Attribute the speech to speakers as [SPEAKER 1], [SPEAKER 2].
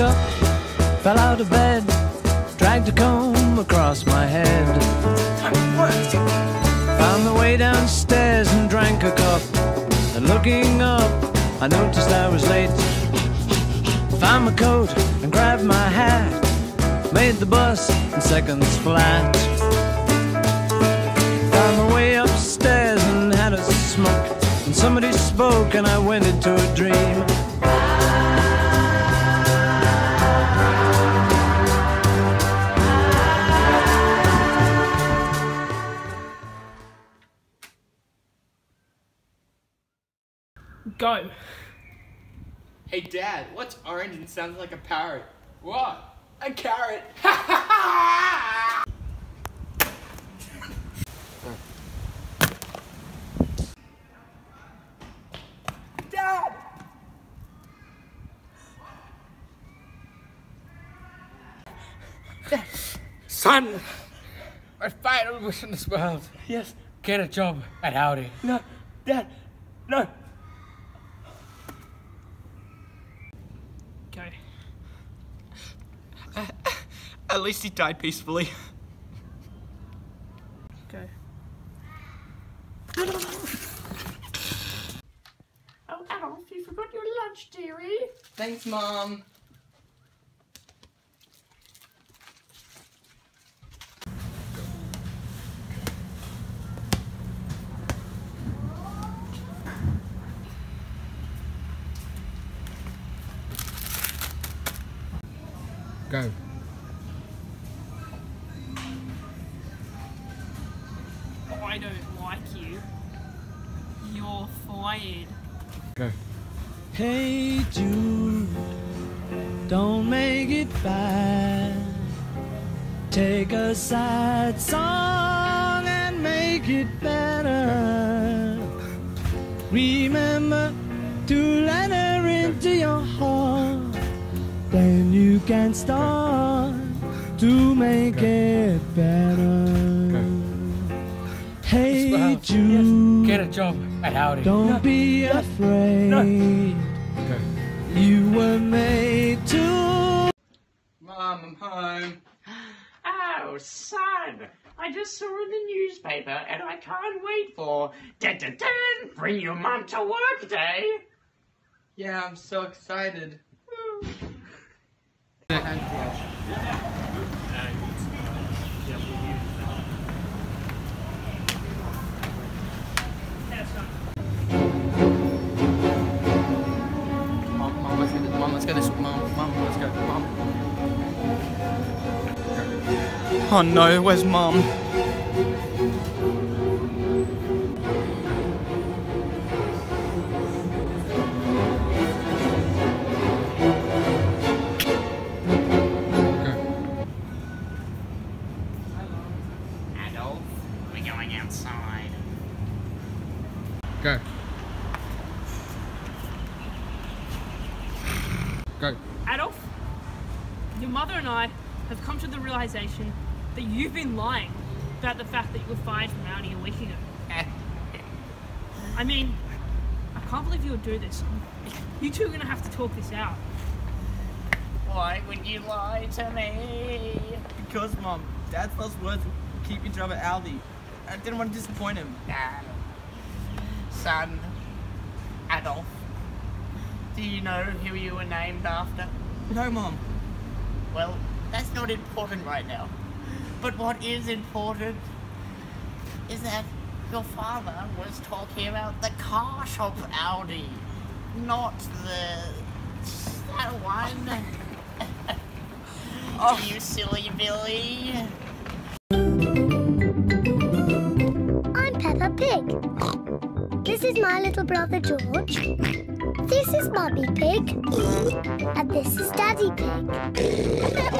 [SPEAKER 1] up, fell out of bed, dragged a comb across my head. Found the way downstairs and drank a cup. And looking up, I noticed I was late. Found my coat and grabbed my hat. Made the bus in seconds flat. Found my way upstairs and had a smoke. And somebody spoke and I went into a dream.
[SPEAKER 2] Go.
[SPEAKER 3] Hey dad, what's orange and sounds like a parrot? What? A carrot. dad!
[SPEAKER 4] Son, my final wish in this world.
[SPEAKER 3] Yes.
[SPEAKER 4] Get a job at Audi.
[SPEAKER 3] No, dad. No.
[SPEAKER 2] Go.
[SPEAKER 3] At least he died peacefully.
[SPEAKER 2] Go. Oh, Adolf, you forgot your lunch, dearie.
[SPEAKER 3] Thanks, mom.
[SPEAKER 4] Go.
[SPEAKER 2] I don't like you. You're fired.
[SPEAKER 4] Go.
[SPEAKER 1] Hey Jude, don't make it bad. Take a sad song and make it better. Remember to you can start to make it better. Hey
[SPEAKER 4] Well,
[SPEAKER 1] Jude,
[SPEAKER 4] Get a job at Audi.
[SPEAKER 1] don't be afraid. You were made to.
[SPEAKER 3] Mom, I'm home.
[SPEAKER 5] Oh, son, I just saw in the newspaper and I can't wait for dun, dun, dun, bring your mum to work day.
[SPEAKER 3] Yeah, I'm so excited. Mom, mom, let's get this. Mom, let's get this. Mom, mom, let's go. Mom. Oh no, where's mom?
[SPEAKER 5] Going outside.
[SPEAKER 4] Go. Go.
[SPEAKER 2] Adolf, your mother and I have come to the realization that you've been lying about the fact that you were fired from Audi a week ago. I mean, I can't believe you would do this. You two are gonna have to talk this out.
[SPEAKER 5] Why would you lie to me?
[SPEAKER 3] Because, mom, dad's last words were keep your job at Aldi. I didn't want to disappoint him.
[SPEAKER 5] Son, Adolf, do you know who you were named after?
[SPEAKER 3] No, mom.
[SPEAKER 5] Well, that's not important right now. But what is important is that your father was talking about the car shop Audi, not the that one. oh, you silly Billy.
[SPEAKER 6] My little brother George. This is Mummy Pig. And this is Daddy Pig.